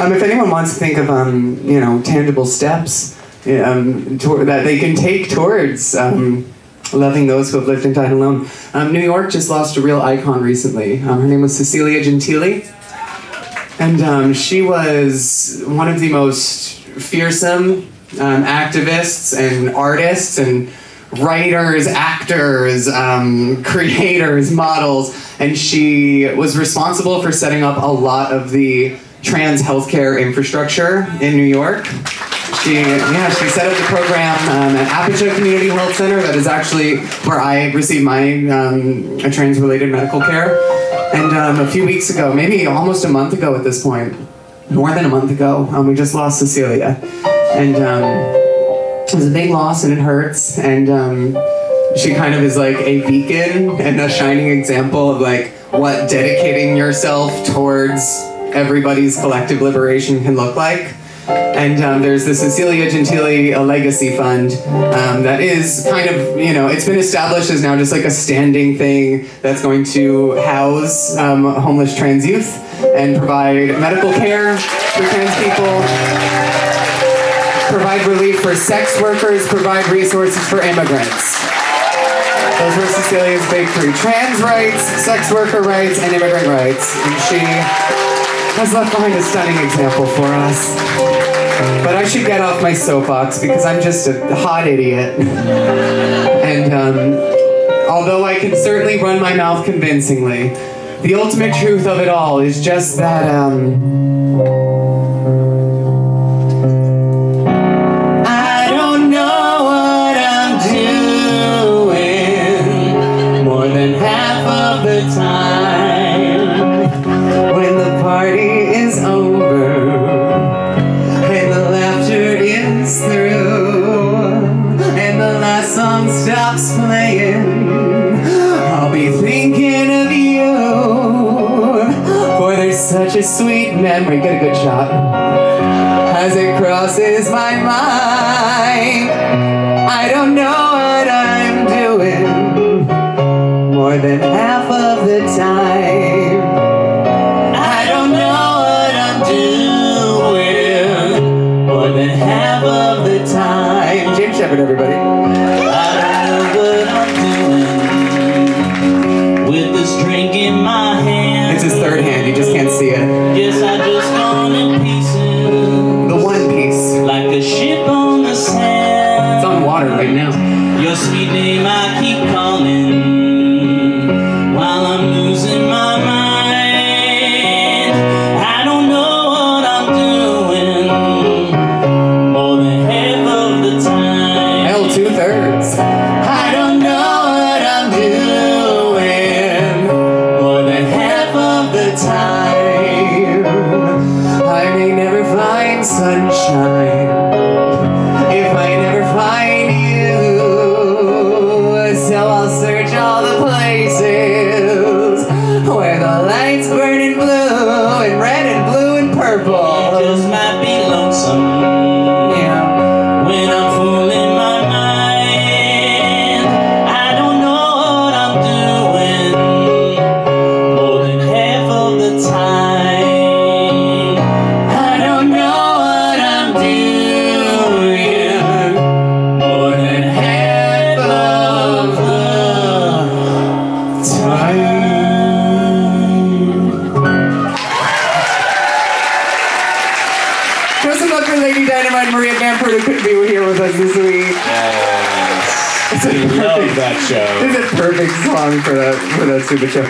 Um, if anyone wants to think of um, you know tangible steps um, to, that they can take towards um, loving those who have lived and died alone, um, New York just lost a real icon recently. Um, her name was Cecilia Gentili, and she was one of the most fearsome activists and artists and writers, actors, um, creators, models, and she was responsible for setting up a lot of the trans healthcare infrastructure in New York. She, yeah, she set up the program um, at Apicha Community Health Center. That is actually where I received my um, trans-related medical care. And um, a few weeks ago, maybe almost a month ago at this point, more than a month ago, um, we just lost Cecilia, and um, it was a big loss, and it hurts. And um, she kind of is like a beacon and a shining example of like what dedicating yourself towards everybody's collective liberation can look like. And um, there's the Cecilia Gentili a Legacy Fund um, that is kind of, you know, it's been established as now just like a standing thing that's going to house um, homeless trans youth and provide medical care for trans people, provide relief for sex workers, provide resources for immigrants. Those were Cecilia's big three trans rights, sex worker rights, and immigrant rights. And she has left behind a stunning example for us. But I should get off my soapbox because I'm just a hot idiot. and um, although I can certainly run my mouth convincingly, the ultimate truth of it all is just that um, last song stops playing. I'll be thinking of you, for there's such a sweet memory. Get a good shot as it crosses my mind. I don't know what I'm doing more than half of the time. I don't know what I'm doing more than half of the time. James Shepard, everybody. Keep while I'm losing my mind. I don't know what I'm doing more than half of the time. L two thirds. I don't know what I'm doing more than half of the time. I may never find sunshine Lady Maria Bamford who couldn't be here with us this week. It's a We love perfect, that show. it's a perfect song for that for that stupid show.